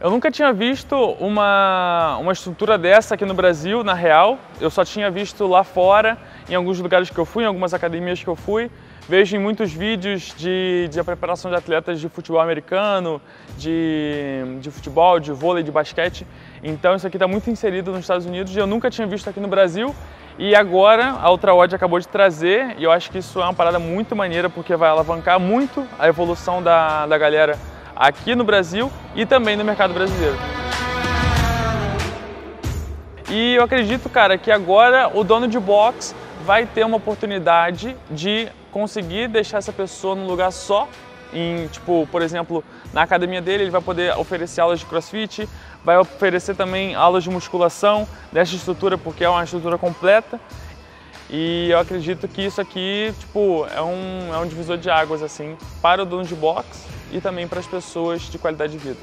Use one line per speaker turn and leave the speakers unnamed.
Eu nunca tinha visto uma, uma estrutura dessa aqui no Brasil, na real. Eu só tinha visto lá fora, em alguns lugares que eu fui, em algumas academias que eu fui. Vejo em muitos vídeos de, de preparação de atletas de futebol americano, de, de futebol, de vôlei, de basquete. Então isso aqui está muito inserido nos Estados Unidos e eu nunca tinha visto aqui no Brasil. E agora a UltraWod acabou de trazer e eu acho que isso é uma parada muito maneira porque vai alavancar muito a evolução da, da galera aqui no Brasil e também no mercado brasileiro. E eu acredito, cara, que agora o dono de box vai ter uma oportunidade de conseguir deixar essa pessoa num lugar só, em, tipo, por exemplo, na academia dele ele vai poder oferecer aulas de crossfit, vai oferecer também aulas de musculação dessa estrutura porque é uma estrutura completa. E eu acredito que isso aqui, tipo, é um, é um divisor de águas, assim, para o dono de box e também para as pessoas de qualidade de vida.